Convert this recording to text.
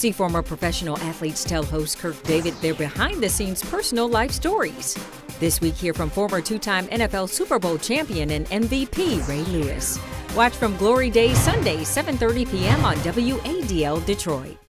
See former professional athletes tell host Kirk David their behind the scenes personal life stories. This week, hear from former two time NFL Super Bowl champion and MVP Ray Lewis. Watch from Glory Day Sunday, 7:30 p.m. on WADL Detroit.